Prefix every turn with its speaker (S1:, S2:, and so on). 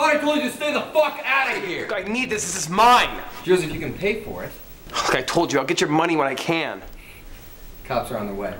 S1: I thought told you to stay the fuck out of here.
S2: I need this. This is mine.
S1: Joseph, you can pay for it.
S2: Look, I told you, I'll get your money when I can.
S1: Cops are on the way.